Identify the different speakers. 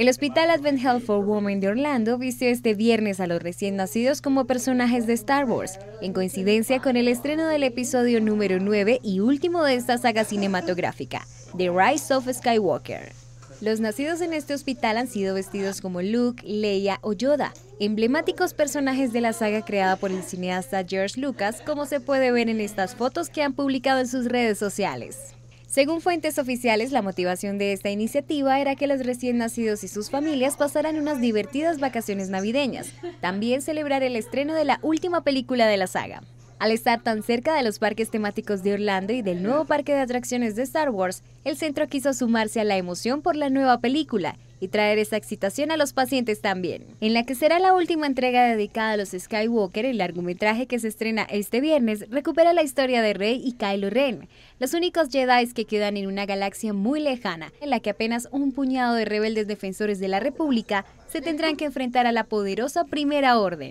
Speaker 1: El Hospital Advent Health for Women de Orlando vistió este viernes a los recién nacidos como personajes de Star Wars, en coincidencia con el estreno del episodio número 9 y último de esta saga cinematográfica, The Rise of Skywalker. Los nacidos en este hospital han sido vestidos como Luke, Leia o Yoda, emblemáticos personajes de la saga creada por el cineasta George Lucas, como se puede ver en estas fotos que han publicado en sus redes sociales. Según fuentes oficiales, la motivación de esta iniciativa era que los recién nacidos y sus familias pasaran unas divertidas vacaciones navideñas, también celebrar el estreno de la última película de la saga. Al estar tan cerca de los parques temáticos de Orlando y del nuevo parque de atracciones de Star Wars, el centro quiso sumarse a la emoción por la nueva película y traer esa excitación a los pacientes también. En la que será la última entrega dedicada a los Skywalker, el largometraje que se estrena este viernes recupera la historia de Rey y Kylo Ren, los únicos Jedi que quedan en una galaxia muy lejana, en la que apenas un puñado de rebeldes defensores de la República se tendrán que enfrentar a la poderosa Primera Orden.